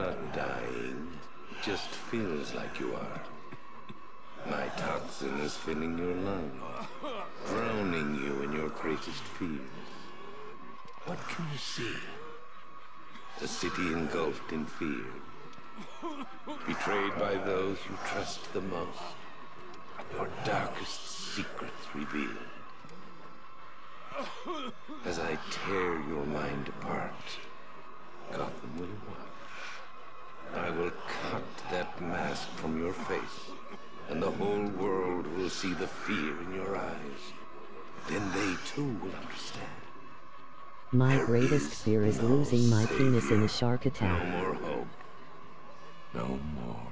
not dying. It just feels like you are. My toxin is filling your lungs, drowning you in your greatest fears. What can you see? A city engulfed in fear. Betrayed by those you trust the most. Your darkest secrets revealed. As I tear your mind apart, Gotham will watch. I will cut that mask from your face, and the whole world will see the fear in your eyes. Then they too will understand. My There greatest is fear is no losing my penis in a shark attack. No more hope. No more